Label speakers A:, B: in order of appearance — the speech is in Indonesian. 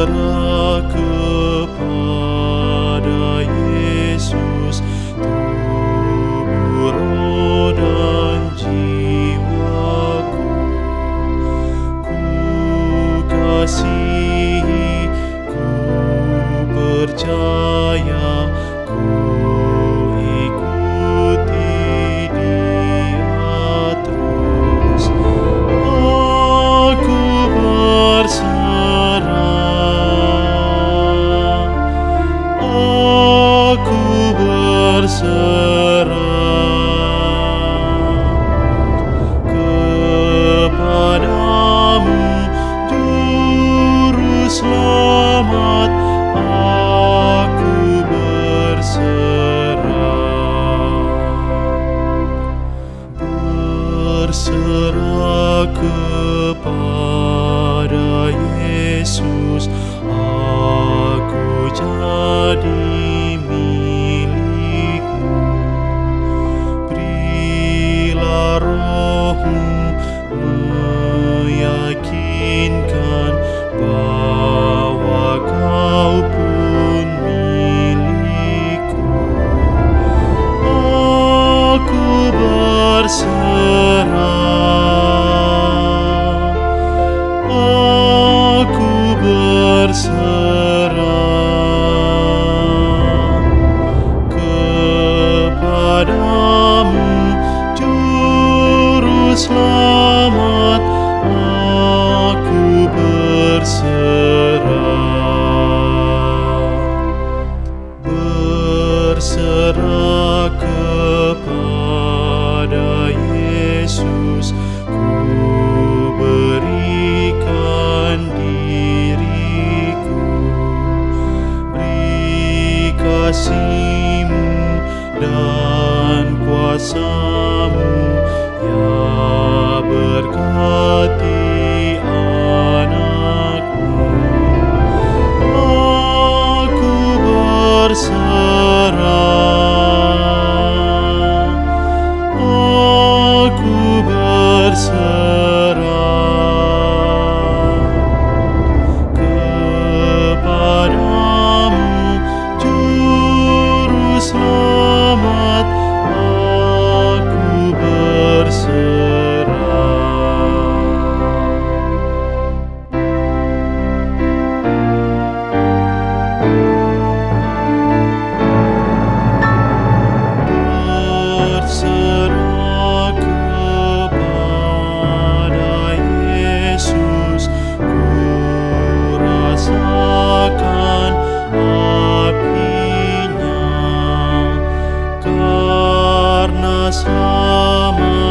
A: săracă berserah kepada Yesus aku jadi berserah kepada Yesus. Ku berikan diriku. Beri kasihmu dan kuasa sama